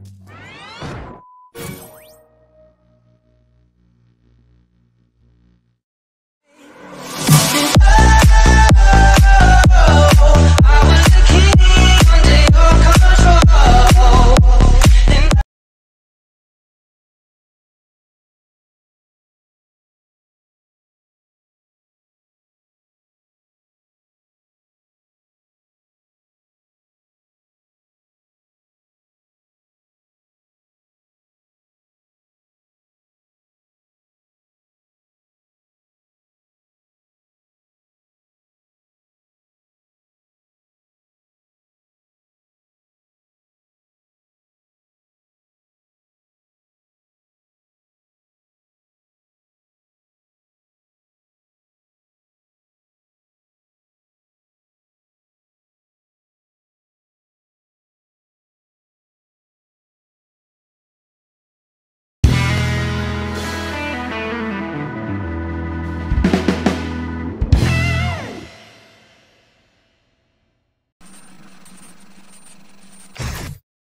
Ah!